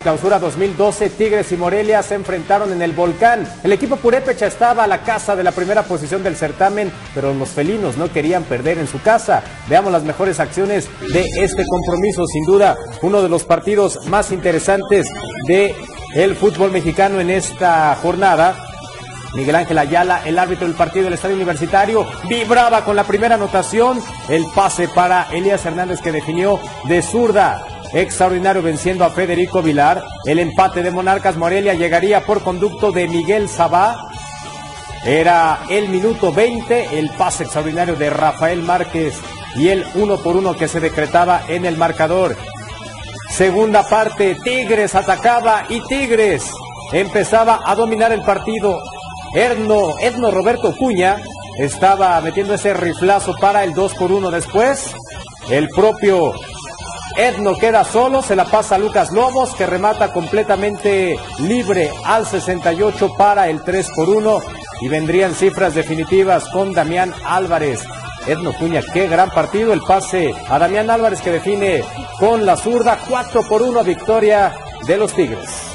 Clausura 2012, Tigres y Morelia se enfrentaron en el volcán. El equipo purépecha estaba a la casa de la primera posición del certamen, pero los felinos no querían perder en su casa. Veamos las mejores acciones de este compromiso, sin duda uno de los partidos más interesantes de el fútbol mexicano en esta jornada. Miguel Ángel Ayala, el árbitro del partido del Estadio Universitario, vibraba con la primera anotación. El pase para Elías Hernández que definió de zurda. Extraordinario venciendo a Federico Vilar. El empate de Monarcas Morelia llegaría por conducto de Miguel Sabá. Era el minuto 20, el pase extraordinario de Rafael Márquez y el uno por uno que se decretaba en el marcador. Segunda parte, Tigres atacaba y Tigres empezaba a dominar el partido. Erno, Edno Roberto Cuña estaba metiendo ese riflazo para el 2 por 1 después. El propio Edno queda solo, se la pasa a Lucas Lobos, que remata completamente libre al 68 para el 3 por 1. Y vendrían cifras definitivas con Damián Álvarez. Edno Cuña, qué gran partido. El pase a Damián Álvarez que define con la zurda 4 por 1 victoria de los Tigres.